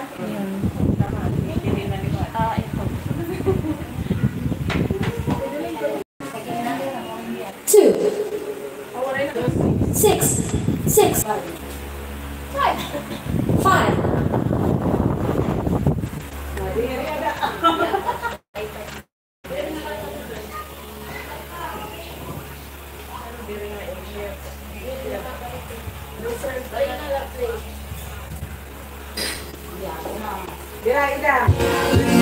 Yun. Ah, ito. Two. Six. Six. Five. Five. Thank you. 过来一点。